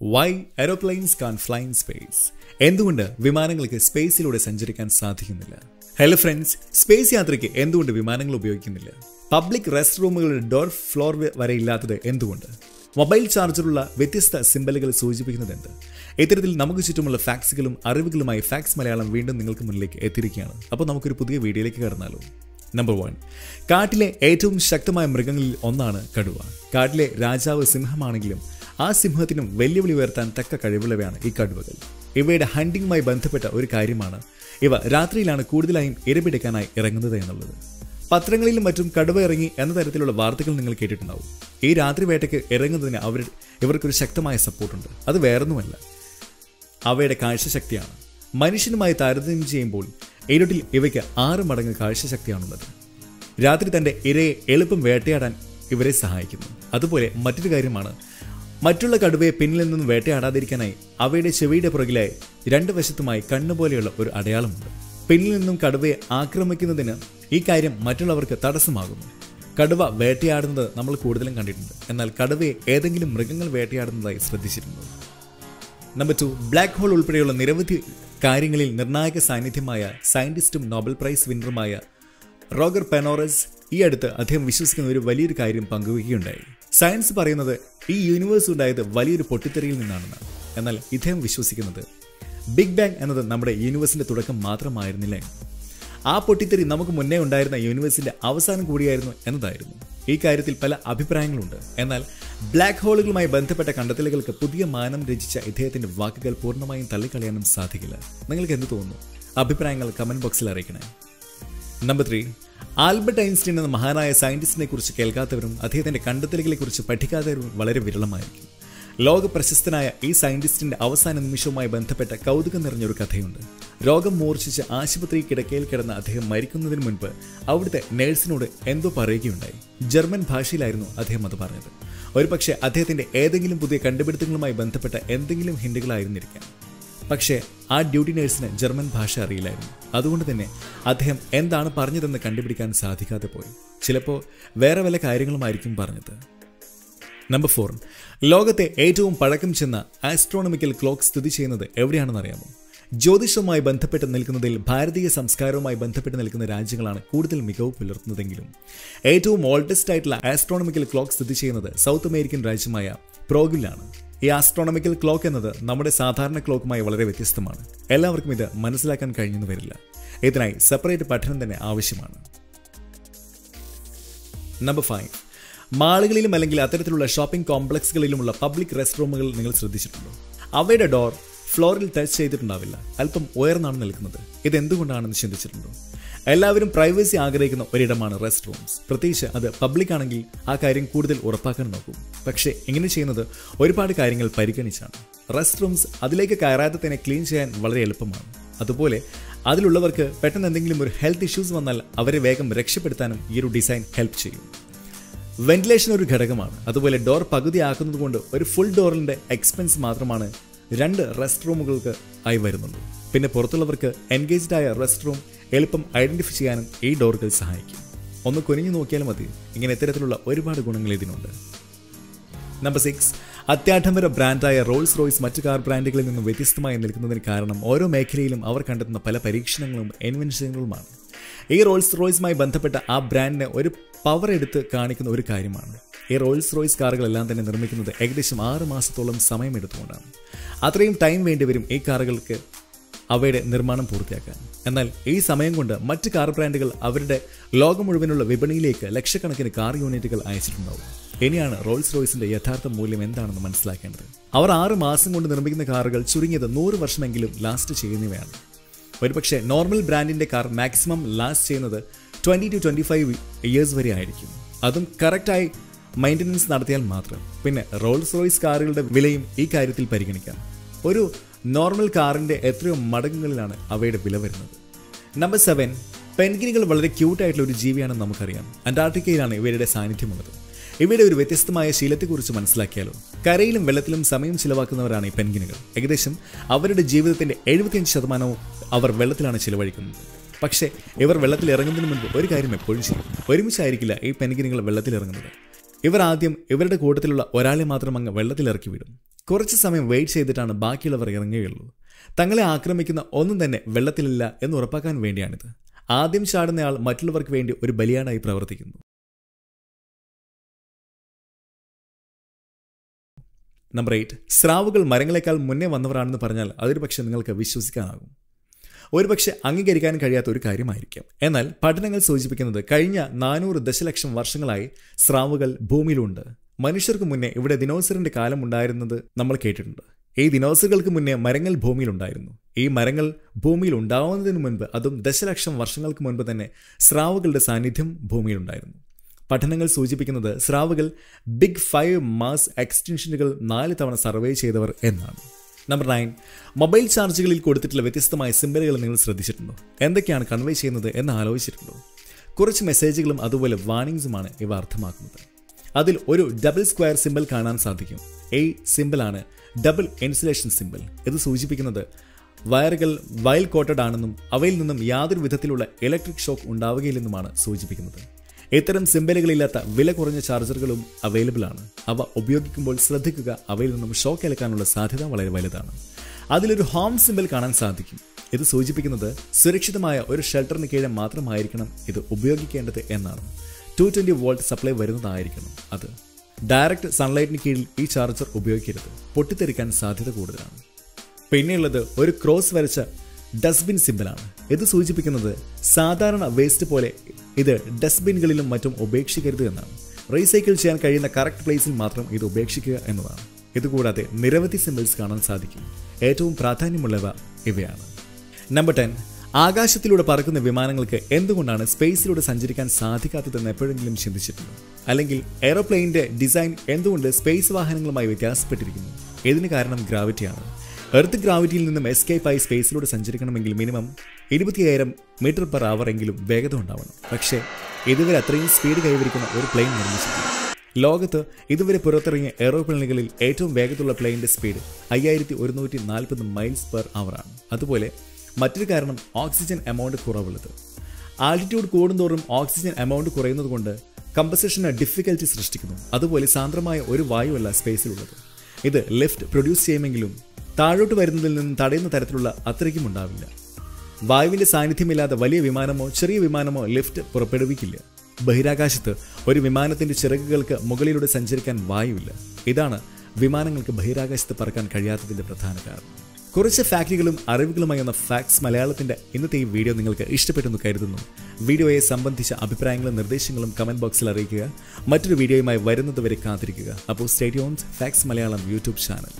Why aeroplanes can fly in space എന്തുകൊണ്ട് വിമാനങ്ങൾക്ക് സ്പേസിലൂടെ സഞ്ചരിക്കാൻ സാധിക്കുന്നില്ല? ഹലോ ഫ്രണ്ട്സ് സ്പേസ് യാത്രയ്ക്ക് എന്തുകൊണ്ട് വിമാനങ്ങൾ ഉപയോഗിക്കുന്നില്ല? പബ്ലിക് റെസ്റ്റ് റൂമുകളുടെ ഡോർ ഫ്ലോർ വരെ ഇല്ലാത്തത് എന്തുകൊണ്ട്? മൊബൈൽ ചാർജറുള്ള വ്യത്യസ്ത സിമ്പലുകൾ സൂചിപ്പിക്കുന്നത് എന്ത്? ഇത്തരത്തിൽ നമുക്ക് ചുറ്റുമുള്ള ഫാക്സുകളും അറിവുകളുമായി ഫാക്സ് മലയാളം വീണ്ടും നിങ്ങൾക്ക് മുന്നിലേക്ക് എത്തിയിരിക്കുകയാണ്. അപ്പോൾ നമുക്കൊരു പുതിയ വീഡിയോയിലേക്ക് കടന്നാലോ? നമ്പർ വൺ കാട്ടിലെ ഏറ്റവും ശക്തമായ മൃഗങ്ങളിൽ ഒന്നാണ് കടുവ. കാട്ടിലെ രാജാവ് സിംഹമാണെങ്കിലും ആ സിംഹത്തിനും വെല്ലുവിളി ഉയർത്താൻ തക്ക കഴിവുള്ളവയാണ് ഈ കടുവകൾ. ഇവയുടെ ഹണ്ടിങ്ങുമായി ബന്ധപ്പെട്ട ഒരു കാര്യമാണ് ഇവ രാത്രിയിലാണ് കൂടുതലായും ഇരപിടിക്കാനായി ഇറങ്ങുന്നത് എന്നുള്ളത്. പത്രങ്ങളിലും മറ്റും കടുവ ഇറങ്ങി എന്ന തരത്തിലുള്ള വാർത്തകൾ നിങ്ങൾ കേട്ടിട്ടുണ്ടാവും. ഈ രാത്രി വേട്ടയ്ക്ക് ഇറങ്ങുന്നതിന് അവർ ഇവർക്കൊരു ശക്തമായ സപ്പോർട്ടുണ്ട്. അത് വേറൊന്നുമല്ല. അവയുടെ കാഴ്ചശക്തിയാണ്. മനുഷ്യനുമായി താരതമ്യം ചെയ്യുമ്പോൾ ഇരുട്ടിൽ ഇവയ്ക്ക് ആറ് മടങ്ങ് കാഴ്ചശക്തിയാണുള്ളത്. രാത്രി തന്റെ ഇരയെ എളുപ്പം വേട്ടയാടാൻ ഇവരെ സഹായിക്കുന്നു. അതുപോലെ മറ്റൊരു കാര്യമാണ് മറ്റുള്ള കടുവയെ പിന്നിൽ നിന്നും വേട്ടയാടാതിരിക്കാനായി അവയുടെ ചെവിയുടെ പുറകിലായി രണ്ട് വശത്തുമായി കണ്ണുപോലെയുള്ള ഒരു അടയാളമുണ്ട്. പിന്നിൽ നിന്നും കടുവയെ ആക്രമിക്കുന്നതിന് ഈ കാര്യം മറ്റുള്ളവർക്ക് തടസ്സമാകുന്നു. കടുവ വേട്ടയാടുന്നത് നമ്മൾ കൂടുതലും കണ്ടിട്ടുണ്ട്. എന്നാൽ കടുവയെ ഏതെങ്കിലും മൃഗങ്ങൾ വേട്ടയാടുന്നതായി ശ്രദ്ധിച്ചിട്ടുണ്ടോ. നമ്പർ ടു ബ്ലാക്ക് ഹോൾ ഉൾപ്പെടെയുള്ള നിരവധി കാര്യങ്ങളിൽ നിർണായക സാന്നിധ്യമായ സയന്റിസ്റ്റും നോബൽ പ്രൈസ് വിന്നറുമായ റോഗർ പെനോറസ് ഈ അടുത്ത് അദ്ദേഹം വിശ്വസിക്കുന്ന ഒരു വലിയൊരു കാര്യം പങ്കുവയ്ക്കുകയുണ്ടായി. സയൻസ് പറയുന്നത് ഈ യൂണിവേഴ്സ് ഉണ്ടായത് വലിയൊരു പൊട്ടിത്തെറിയിൽ നിന്നാണെന്ന്. എന്നാൽ ഇദ്ദേഹം വിശ്വസിക്കുന്നത് ബിഗ് ബാങ് എന്നത് നമ്മുടെ യൂണിവേഴ്സിന്റെ തുടക്കം മാത്രമായിരുന്നില്ലേ? ആ പൊട്ടിത്തെറി നമുക്ക് മുന്നേ ഉണ്ടായിരുന്ന യൂണിവേഴ്സിന്റെ അവസാനം കൂടിയായിരുന്നു എന്നതായിരുന്നു. ഈ കാര്യത്തിൽ പല അഭിപ്രായങ്ങളുണ്ട്. എന്നാൽ ബ്ലാക്ക് ഹോളുകളുമായി ബന്ധപ്പെട്ട കണ്ടെത്തലുകൾക്ക് പുതിയ മാനം രചിച്ച ഇദ്ദേഹത്തിന്റെ വാക്കുകൾ പൂർണമായും തള്ളിക്കളയാനും സാധിക്കില്ല. നിങ്ങൾക്ക് എന്ത് തോന്നുന്നു? അഭിപ്രായങ്ങൾ കമന്റ് ബോക്സിൽ അറിയിക്കണേ. നമ്പർ ത്രീ ആൽബർട്ട് ഐൻസ്റ്റീൻ എന്ന മഹാനായ സയന്റിസ്റ്റിനെ കുറിച്ച് കേൾക്കാത്തവരും അദ്ദേഹത്തിന്റെ കണ്ടെത്തലുകളെ കുറിച്ച് പഠിക്കാത്തവരും വളരെ വിരളമായിരിക്കും. ലോക പ്രശസ്തനായ ഈ സയന്റിസ്റ്റിന്റെ അവസാന നിമിഷവുമായി ബന്ധപ്പെട്ട കൗതുകം നിറഞ്ഞൊരു കഥയുണ്ട്. രോഗം മൂർച്ഛിച്ച് ആശുപത്രി കിടക്കയിൽ കിടന്ന അദ്ദേഹം മരിക്കുന്നതിന് മുൻപ് അവിടുത്തെ നേഴ്സിനോട് എന്തോ പറയുകയുണ്ടായി. ജർമ്മൻ ഭാഷയിലായിരുന്നു അദ്ദേഹം അത് പറഞ്ഞത്. ഒരുപക്ഷെ അദ്ദേഹത്തിന്റെ ഏതെങ്കിലും പുതിയ കണ്ടുപിടുത്തങ്ങളുമായി ബന്ധപ്പെട്ട എന്തെങ്കിലും ഹിന്റുകളായിരുന്നിരിക്കാം. പക്ഷേ ആ ഡ്യൂട്ടി നേഴ്സിന് ജർമ്മൻ ഭാഷ അറിയില്ലായിരുന്നു. അതുകൊണ്ട് തന്നെ അദ്ദേഹം എന്താണ് പറഞ്ഞതെന്ന് കണ്ടുപിടിക്കാൻ സാധിക്കാതെ പോയി. ചിലപ്പോൾ വേറെ വല്ല കാര്യങ്ങളുമായിരിക്കും പറഞ്ഞത്. നമ്പർ ഫോർ ലോകത്തെ ഏറ്റവും പഴക്കം ചെന്ന ആസ്ട്രോണമിക്കൽ ക്ലോക്ക് സ്ഥിതി ചെയ്യുന്നത് എവിടെയാണെന്ന് അറിയാമോ ജ്യോതിഷവുമായി ബന്ധപ്പെട്ട് നിൽക്കുന്നതിൽ ഭാരതീയ സംസ്കാരവുമായി ബന്ധപ്പെട്ട് നിൽക്കുന്ന രാജ്യങ്ങളാണ് കൂടുതൽ മികവ് പുലർത്തുന്നതെങ്കിലും ഏറ്റവും ഓൾഡസ്റ്റ് ആയിട്ടുള്ള ആസ്ട്രോണമിക്കൽ ക്ലോക്ക് സ്ഥിതി ചെയ്യുന്നത് സൗത്ത് അമേരിക്കൻ രാജ്യമായ പ്രോഗിലാണ്. ഈ ആസ്ട്രോണമിക്കൽ ക്ലോക്ക് എന്നത് നമ്മുടെ സാധാരണ ക്ലോക്കുമായി വളരെ വ്യത്യസ്തമാണ്. എല്ലാവർക്കും ഇത് മനസ്സിലാക്കാൻ കഴിഞ്ഞെന്ന് വരില്ല. ഇതിനായി സെപ്പറേറ്റ് പഠനം തന്നെ ആവശ്യമാണ്. നമ്പർ ഫൈവ് മാളുകളിലും അല്ലെങ്കിൽ അത്തരത്തിലുള്ള ഷോപ്പിംഗ് കോംപ്ലക്സുകളിലുമുള്ള പബ്ലിക് റെസ്റ്റ് റൂമുകൾ നിങ്ങൾ ശ്രദ്ധിച്ചിട്ടുണ്ടോ? അവയുടെ ഡോർ ഫ്ലോറിൽ ടച്ച് ചെയ്തിട്ടുണ്ടാവില്ല. അല്പം ഉയർന്നാണ് നിൽക്കുന്നത്. ഇത് എന്തുകൊണ്ടാണെന്ന് ചിന്തിച്ചിട്ടുണ്ടോ? എല്ലാവരും പ്രൈവസി ആഗ്രഹിക്കുന്ന ഒരിടമാണ് റെസ്റ്റ് റൂംസ് പ്രത്യേകിച്ച് അത് പബ്ലിക് ആണെങ്കിൽ ആ കാര്യം കൂടുതൽ ഉറപ്പാക്കാൻ നോക്കും. പക്ഷേ ഇങ്ങനെ ചെയ്യുന്നത് ഒരുപാട് കാര്യങ്ങൾ പരിഗണിച്ചാണ്. റെസ്റ്റ് റൂംസ് അതിലേക്ക് കയറാതെ തന്നെ ക്ലീൻ ചെയ്യാൻ വളരെ എളുപ്പമാണ്. അതുപോലെ അതിലുള്ളവർക്ക് പെട്ടെന്ന് എന്തെങ്കിലും ഒരു ഹെൽത്ത് ഇഷ്യൂസ് വന്നാൽ അവരെ വേഗം രക്ഷപ്പെടുത്താനും ഈ ഒരു ഡിസൈൻ ഹെൽപ്പ് ചെയ്യും. വെന്റിലേഷൻ ഒരു ഘടകമാണ്. അതുപോലെ ഡോർ പകുതിയാക്കുന്നത് കൊണ്ട് ഒരു ഫുൾ ഡോറിന്റെ എക്സ്പെൻസ് മാത്രമാണ് രണ്ട് റെസ്റ്റ് റൂമുകൾക്ക് ആയി വരുന്നുള്ളൂ. പിന്നെ പുറത്തുള്ളവർക്ക് എൻഗേജ്ഡ് ആയ റെസ്റ്റ് റൂം എളുപ്പം ഐഡന്റിഫൈ ചെയ്യാനും ഈ ഡോറുകൾ സഹായിക്കും. ഒന്ന് കുനിഞ്ഞു നോക്കിയാൽ മതി. ഇങ്ങനെ ഇത്തരത്തിലുള്ള ഒരുപാട് ഗുണങ്ങൾ ഇതിനുണ്ട്. നമ്പർ സിക്സ് അത്യാഡംബര ബ്രാൻഡായ റോൾസ് റോയ്സ് മറ്റു കാർ ബ്രാൻഡുകളിൽ നിന്നും വ്യത്യസ്തമായി നിൽക്കുന്നതിന് കാരണം ഓരോ മേഖലയിലും അവർ കണ്ടെത്തുന്ന പല പരീക്ഷണങ്ങളും ഇൻവെൻഷനുകളുമാണ് ഈ റോൾസ് റോയ്സുമായി ബന്ധപ്പെട്ട ആ ബ്രാൻഡിനെ ഒരു പവർ എടുത്ത് കാണിക്കുന്ന ഒരു കാര്യമാണ്. ഈ റോൾസ് റോയ്സ് കാറുകളെല്ലാം തന്നെ നിർമ്മിക്കുന്നത് ഏകദേശം ആറ് മാസത്തോളം സമയമെടുത്തുകൊണ്ടാണ്. അത്രയും ടൈം വേണ്ടിവരും ഈ കാറുകൾക്ക് അവയുടെ നിർമ്മാണം പൂർത്തിയാക്കാൻ. എന്നാൽ ഈ സമയം കൊണ്ട് മറ്റ് കാർ ബ്രാൻഡുകൾ അവരുടെ ലോകം മുഴുവനുള്ള വിപണിയിലേക്ക് ലക്ഷക്കണക്കിന് കാർ യൂണിറ്റുകൾ അയച്ചിട്ടുണ്ടാവും. ഇനിയാണ് റോൾസ് റോയ്സിന്റെ യഥാർത്ഥ മൂല്യം എന്താണെന്ന് മനസ്സിലാക്കേണ്ടത്. അവർ ആറ് മാസം കൊണ്ട് നിർമ്മിക്കുന്ന കാറുകൾ ചുരുങ്ങിയത് നൂറ് വർഷമെങ്കിലും ലാസ്റ്റ് ചെയ്യുന്നവയാണ്. ഒരുപക്ഷെ നോർമൽ ബ്രാൻഡിന്റെ കാർ മാക്സിമം ലാസ്റ്റ് ചെയ്യുന്നത് twenty two twenty five years വരെ ആയിരിക്കും. അതും കറക്റ്റായി മെയിന്റനൻസ് നടത്തിയാൽ മാത്രം. പിന്നെ റോൾസ് റോയ്സ് കാറുകളുടെ വിലയും ഈ കാര്യത്തിൽ പരിഗണിക്കാം. ഒരു നോർമൽ കാറിന്റെ എത്രയോ മടങ്ങുകളിലാണ് അവയുടെ വില വരുന്നത്. നമ്പർ സെവൻ പെൻഗിനുകൾ വളരെ ക്യൂട്ടായിട്ടുള്ള ഒരു ജീവിയാണെന്ന് നമുക്കറിയാം. അന്റാർട്ടിക്കയിലാണ് ഇവരുടെ സാന്നിധ്യമുള്ളത്. ഇവയുടെ ഒരു വ്യത്യസ്തമായ ശീലത്തെക്കുറിച്ച് മനസ്സിലാക്കിയാലോ? കരയിലും വെള്ളത്തിലും സമയം ചിലവാക്കുന്നവരാണ് ഈ പെൻഗിനുകൾ ഏകദേശം അവരുടെ ജീവിതത്തിന്റെ എഴുപത്തിയഞ്ച് ശതമാനവും അവർ വെള്ളത്തിലാണ് ചിലവഴിക്കുന്നത്. പക്ഷേ ഇവർ വെള്ളത്തിൽ ഇറങ്ങുന്നതിന് മുൻപ് ഒരു കാര്യം എപ്പോഴും ചെയ്യും. ഒരുമിച്ചായിരിക്കില്ല ഈ പെൻഗിനുകൾ വെള്ളത്തിൽ ഇറങ്ങുന്നത് ഇവർ ആദ്യം ഇവരുടെ കൂട്ടത്തിലുള്ള ഒരാളെ മാത്രം അങ്ങ് വെള്ളത്തിൽ ഇറക്കി വിടും. കുറച്ച് സമയം വെയിറ്റ് ചെയ്തിട്ടാണ് ബാക്കിയുള്ളവർ ഇറങ്ങുകയുള്ളൂ. തങ്ങളെ ആക്രമിക്കുന്ന ഒന്നും തന്നെ വെള്ളത്തിലില്ല എന്ന് ഉറപ്പാക്കാൻ വേണ്ടിയാണിത്. ആദ്യം ചാടുന്നയാൾ മറ്റുള്ളവർക്ക് വേണ്ടി ഒരു ബലിയാടായി പ്രവർത്തിക്കുന്നു. നമ്പർ എയ്റ്റ് സ്രാവുകൾ മരങ്ങളെക്കാൾ മുന്നേ വന്നവരാണെന്ന് പറഞ്ഞാൽ അതൊരു പക്ഷേ നിങ്ങൾക്ക് വിശ്വസിക്കാനാകും. ഒരുപക്ഷെ അംഗീകരിക്കാൻ കഴിയാത്ത ഒരു കാര്യമായിരിക്കാം. എന്നാൽ പഠനങ്ങൾ സൂചിപ്പിക്കുന്നത് കഴിഞ്ഞ നാനൂറ് ദശലക്ഷം വർഷങ്ങളായി സ്രാവുകൾ ഭൂമിയിലുണ്ട്. മനുഷ്യർക്ക് മുന്നേ ഇവിടെ ദിനോസറിന്റെ കാലം ഉണ്ടായിരുന്നത് നമ്മൾ കേട്ടിട്ടുണ്ട്. ഈ ദിനോസറുകൾക്ക് മുന്നേ മരങ്ങൾ ഭൂമിയിലുണ്ടായിരുന്നു. ഈ മരങ്ങൾ ഭൂമിയിൽ ഉണ്ടാവുന്നതിന് മുൻപ് അതും ദശലക്ഷം വർഷങ്ങൾക്ക് മുൻപ് തന്നെ സ്രാവുകളുടെ സാന്നിധ്യം ഭൂമിയിലുണ്ടായിരുന്നു. പഠനങ്ങൾ സൂചിപ്പിക്കുന്നത് സ്രാവുകൾ ബിഗ് ഫൈവ് മാസ് എക്സ്റ്റൻഷനുകൾ നാല് തവണ സർവേ ചെയ്തവർ എന്നാണ്. നമ്പർ നയൻ മൊബൈൽ ചാർജുകളിൽ കൊടുത്തിട്ടുള്ള വ്യത്യസ്തമായ സിമ്പലുകൾ നിങ്ങൾ ശ്രദ്ധിച്ചിട്ടുണ്ടോ? എന്തൊക്കെയാണ് കൺവേ ചെയ്യുന്നത് എന്ന് ആലോചിച്ചിട്ടുണ്ടോ? കുറച്ച് മെസ്സേജുകളും അതുപോലെ വാർണിംഗ്സുമാണ് ഇവ അർത്ഥമാക്കുന്നത്. അതിൽ ഒരു ഡബിൾ സ്ക്വയർ സിമ്പിൾ കാണാൻ സാധിക്കും. എ സിമ്പിളാണ് ഡബിൾ ഇൻസുലേഷൻ സിമ്പിൾ ഇത് സൂചിപ്പിക്കുന്നത് വയറുകൾ വയൽ കോട്ടഡ് ആണെന്നും അവയിൽ നിന്നും യാതൊരു വിധത്തിലുള്ള ഇലക്ട്രിക് ഷോക്ക് ഉണ്ടാവുകയില്ലെന്നുമാണ് സൂചിപ്പിക്കുന്നത്. ഇത്തരം സിമ്പലുകളില്ലാത്ത വില കുറഞ്ഞ ചാർജറുകളും അവൈലബിൾ ആണ്. അവ ഉപയോഗിക്കുമ്പോൾ ശ്രദ്ധിക്കുക അവയിൽ നിന്നും ഷോക്ക് ഏൽക്കാനുള്ള സാധ്യത വളരെ വലുതാണ്. അതിലൊരു ഹോം സിമ്പിൾ കാണാൻ സാധിക്കും. ഇത് സൂചിപ്പിക്കുന്നത് സുരക്ഷിതമായ ഒരു ഷെൽട്ടറിന് കീഴെ മാത്രമായിരിക്കണം ഇത് ഉപയോഗിക്കേണ്ടത് എന്നാണ്. ടു ട്വന്റി വോൾട്ട് സപ്ലൈ വരുന്നതായിരിക്കണം അത്. ഡയറക്റ്റ് സൺലൈറ്റിന് കീഴിൽ ഈ ചാർജർ ഉപയോഗിക്കരുത്. പൊട്ടിത്തെറിക്കാൻ സാധ്യത കൂടുതലാണ്. പിന്നെയുള്ളത് ഒരു ക്രോസ് വരച്ച ഡസ്റ്റ്ബിൻ സിമ്പിളാണ് ഇത് സൂചിപ്പിക്കുന്നത് സാധാരണ വേസ്റ്റ് പോലെ ഇത് ഡസ്റ്റ്ബിനുകളിലും മറ്റും ഉപേക്ഷിക്കരുത് എന്നാണ്. റീസൈക്കിൾ ചെയ്യാൻ കഴിയുന്ന കറക്റ്റ് പ്ലേസിൽ മാത്രം ഇത് ഉപേക്ഷിക്കുക എന്നതാണ്. ഇതുകൂടാതെ നിരവധി സിമ്പിൾസ് കാണാൻ സാധിക്കും. ഏറ്റവും പ്രാധാന്യമുള്ളവ ഇവയാണ്. നമ്പർ ടെൻ ആകാശത്തിലൂടെ പറക്കുന്ന വിമാനങ്ങൾക്ക് എന്തുകൊണ്ടാണ് സ്പേസിലൂടെ സഞ്ചരിക്കാൻ സാധിക്കാത്തതെന്ന് എപ്പോഴെങ്കിലും ചിന്തിച്ചിട്ടുണ്ട്? അല്ലെങ്കിൽ എയ്റോപ്ലെയിനിന്റെ ഡിസൈൻ എന്തുകൊണ്ട് സ്പേസ് വാഹനങ്ങളുമായി വ്യത്യാസപ്പെട്ടിരിക്കുന്നു? ഇതിന് കാരണം ഗ്രാവിറ്റിയാണ്. എർത്ത് ഗ്രാവിറ്റിയിൽ നിന്നും എസ്കേപ്പായി സ്പേസിലൂടെ സഞ്ചരിക്കണമെങ്കിൽ മിനിമം ഇരുപത്തിയായിരം മീറ്റർ പെർ അവർ എങ്കിലും വേഗത ഉണ്ടാവണം. പക്ഷേ ഇതുവരെ അത്രയും സ്പീഡ് കൈവരിക്കുന്ന ഒരു പ്ലെയിൻ നിർമ്മിച്ചിട്ടില്ല. ലോകത്ത് ഇതുവരെ പുറത്തിറങ്ങിയ എയ്റോപ്ലെയിനുകളിൽ ഏറ്റവും വേഗത്തുള്ള പ്ലെയിനിന്റെ സ്പീഡ് അയ്യായിരത്തി ഒരുന്നൂറ്റി നാൽപ്പത് മൈൽസ് പെർ അവറാണ് അതുപോലെ മറ്റൊരു കാരണം ഓക്സിജൻ എമൗണ്ട് കുറവുള്ളത്. ആൾട്ടിറ്റ്യൂഡ് കൂടുന്തോറും ഓക്സിജൻ എമൗണ്ട് കുറയുന്നത് കൊണ്ട് കമ്പസേഷന് ഡിഫിക്കൽറ്റി സൃഷ്ടിക്കുന്നു. അതുപോലെ സാന്ദ്രമായ ഒരു വായുവല്ല സ്പേസിലുള്ളത് ഇത് ലിഫ്റ്റ് പ്രൊഡ്യൂസ് ചെയ്യുമെങ്കിലും താഴോട്ട് വരുന്നതിൽ നിന്ന് തടയുന്ന തരത്തിലുള്ള അത്രയ്ക്കും ഉണ്ടാവില്ല. വായുവിന്റെ സാന്നിധ്യമില്ലാതെ വലിയ വിമാനമോ ചെറിയ വിമാനമോ ലിഫ്റ്റ് പുറപ്പെടുവിക്കില്ല. ബഹിരാകാശത്ത് ഒരു വിമാനത്തിന്റെ ചിറകുകൾക്ക് മുകളിലൂടെ സഞ്ചരിക്കാൻ വായുവില്ല. ഇതാണ് വിമാനങ്ങൾക്ക് ബഹിരാകാശത്ത് പറക്കാൻ കഴിയാത്തതിന്റെ പ്രധാന കാരണം. കുറച്ച് ഫാക്റ്റുകളും അറിവുകളുമായി എന്ന ഫാക്ട്സ് മലയാളത്തിന്റെ ഇന്നത്തെ ഈ വീഡിയോ നിങ്ങൾക്ക് ഇഷ്ടപ്പെട്ടെന്ന് കരുതുന്നു. വീഡിയോയെ സംബന്ധിച്ച അഭിപ്രായങ്ങളും നിർദ്ദേശങ്ങളും കമന്റ് ബോക്സിൽ അറിയിക്കുക. മറ്റൊരു വീഡിയോയുമായി വരുന്നതുവരെ കാത്തിരിക്കുക. അപ്പോൾ സ്റ്റേഡിയോൺസ് ഫാക്സ് മലയാളം യൂട്യൂബ് ചാനൽ